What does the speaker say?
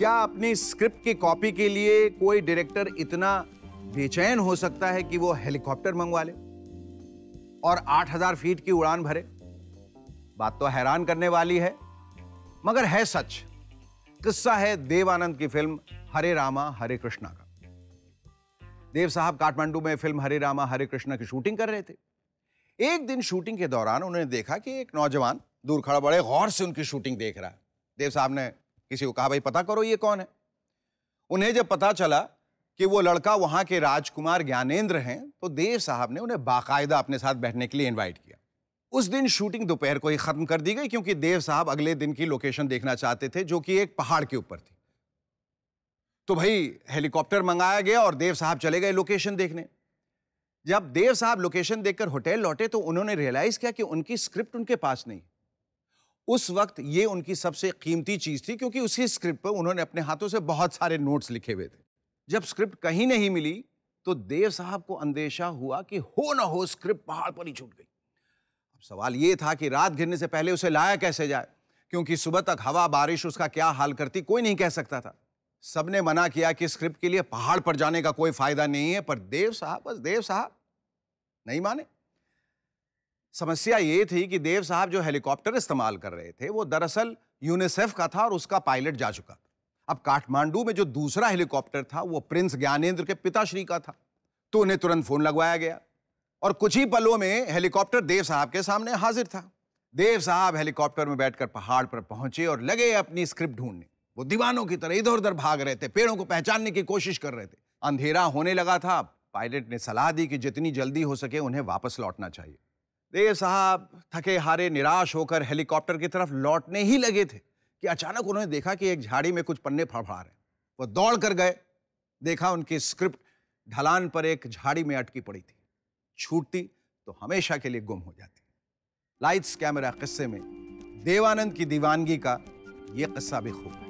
क्या अपनी स्क्रिप्ट की कॉपी के लिए कोई डायरेक्टर इतना बेचैन हो सकता है कि वो हेलीकॉप्टर मंगवा ले? और 8000 फीट की उड़ान भरे? बात तो हैरान करने वाली है। मगर है सच, किस्सा है देवानंद की फ़िल्म हरे रामा, हरे कृष्णा का। देव साहब काठमांडू में फ़िल्म हरे रामा, हरे कृष्णा की शूटिंग कर रहे थे। एक दिन शूटिंग के दौरान उन्होंने देखा कि एक नौजवान दूर खड़ा, बड़े गौर से उनकी शूटिंग देख रहा है। देव साहब ने किसी को कहा, भाई, पता करो ये कौन है? उन्हें जब पता चला कि वो लड़का वहाँ के राजकुमार ज्ञानेंद्र हैं तो देव साहब ने उन्हें बाकायदा अपने साथ बैठने के लिए इनवाइट किया। उस दिन शूटिंग दोपहर को ही खत्म कर दी गई, क्योंकि देव साहब अगले दिन की लोकेशन देखना चाहते थे, जो कि एक पहाड़ के ऊपर थी। तो भाई हेलीकॉप्टर मंगाया गया और देव साहब चले गए लोकेशन देखने। जब देव साहब लोकेशन देखकर होटल लौटे तो उन्होंने रियलाइज़ किया कि उनकी स्क्रिप्ट उनके पास नहीं उस वक्त ये उनकी सबसे कीमती चीज़ थी, क्योंकि उसी स्क्रिप्ट पर उन्होंने अपने हाथों से बहुत सारे नोट्स लिखे हुए थे। जब स्क्रिप्ट कहीं नहीं मिली तो देव साहब को अंदेशा हुआ कि हो ना हो, स्क्रिप्ट पहाड़ पर ही छूट गई। अब सवाल यह था कि रात गिरने से पहले उसे लाया कैसे जाए? क्योंकि सुबह तक हवा, बारिश, उसका क्या हाल करती, कोई नहीं कह सकता था। सबने मना किया कि स्क्रिप्ट के लिए पहाड़ पर जाने का कोई फ़ायदा नहीं है, पर देव साहब, बस देव साहब, नहीं माने। समस्या ये थी कि देव साहब जो हेलीकॉप्टर इस्तेमाल कर रहे थे, वो दरअसल यूनिसेफ का था और उसका पायलट जा चुका था। अब काठमांडू में जो दूसरा हेलीकॉप्टर था, वो प्रिंस ज्ञानेंद्र के पिताश्री का था। तो उन्हें तुरंत फ़ोन लगवाया गया और कुछ ही पलों में हेलीकॉप्टर देव साहब के सामने हाजिर था। देव साहब हेलीकॉप्टर में बैठकर पहाड़ पर पहुँचे और लगे अपनी स्क्रिप्ट ढूँढने। वो दीवानों की तरह इधर उधर भाग रहे थे, पेड़ों को पहचानने की कोशिश कर रहे थे। अंधेरा होने लगा था। पायलट ने सलाह दी कि जितनी जल्दी हो सके उन्हें वापस लौटना चाहिए। देव साहब, थके हारे निराश होकर हेलीकॉप्टर की तरफ़ लौटने ही लगे थे कि अचानक उन्होंने देखा कि एक झाड़ी में कुछ पन्ने फड़फड़ा रहे वो दौड़ कर गए। देखा उनकी स्क्रिप्ट ढलान पर एक झाड़ी में अटकी पड़ी थी। छूटती तो हमेशा के लिए गुम हो जाती। लाइट्स, कैमरा, किस्से में देवानंद की दीवानगी का यह किस्सा भी खूब है।